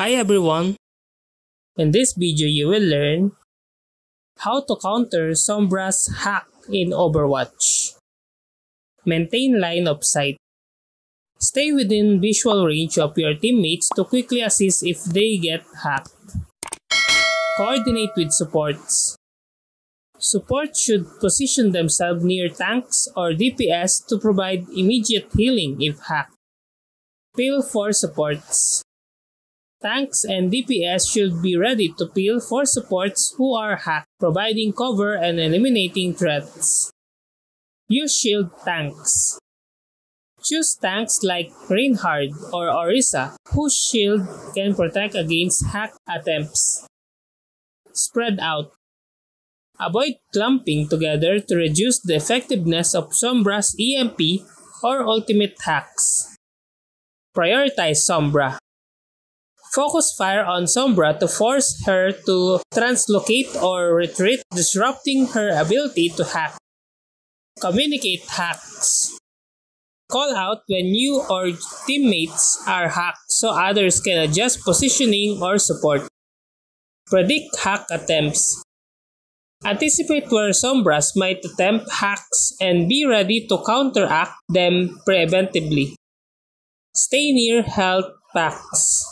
Hi everyone! In this video you will learn how to counter Sombra's hack in Overwatch. Maintain line of sight. Stay within visual range of your teammates to quickly assist if they get hacked. Coordinate with supports. Support should position themselves near tanks or DPS to provide immediate healing if hacked. Peel for supports. Tanks and DPS should be ready to peel for supports who are hacked, providing cover and eliminating threats. Use shield tanks. Choose tanks like Reinhardt or Orisa, whose shield can protect against hack attempts. Spread out. Avoid clumping together to reduce the effectiveness of Sombra's EMP or ultimate hacks. Prioritize Sombra. Focus fire on Sombra to force her to translocate or retreat, disrupting her ability to hack. Communicate hacks. Call out when you or teammates are hacked so others can adjust positioning or support. Predict hack attempts. Anticipate where Sombras might attempt hacks and be ready to counteract them preventively. Stay near health packs.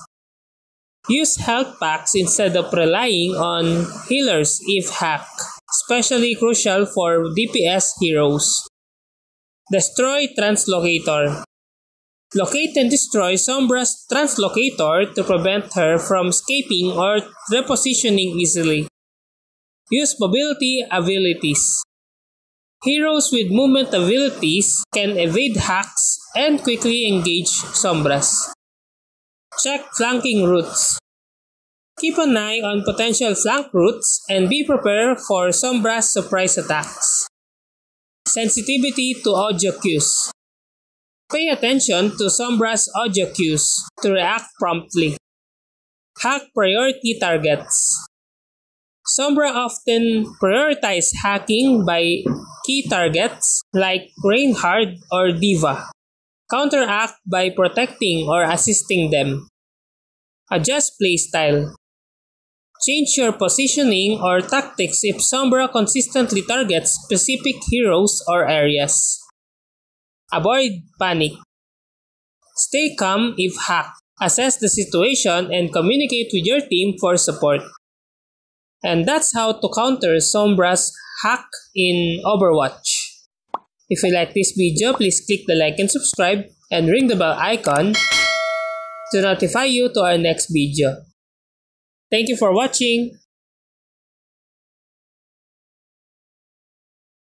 Use health packs instead of relying on healers if hacked, especially crucial for DPS heroes. Destroy Translocator Locate and destroy Sombra's Translocator to prevent her from escaping or repositioning easily. Use mobility abilities. Heroes with movement abilities can evade hacks and quickly engage Sombras. Check flanking routes. Keep an eye on potential flank routes and be prepared for Sombra's surprise attacks. Sensitivity to audio cues. Pay attention to Sombra's audio cues to react promptly. Hack priority targets. Sombra often prioritize hacking by key targets like Reinhardt or D.Va counteract by protecting or assisting them. Adjust playstyle. Change your positioning or tactics if Sombra consistently targets specific heroes or areas. Avoid panic. Stay calm if hacked. Assess the situation and communicate with your team for support. And that's how to counter Sombra's hack in Overwatch. If you like this video, please click the like and subscribe and ring the bell icon to notify you to our next video. Thank you for watching.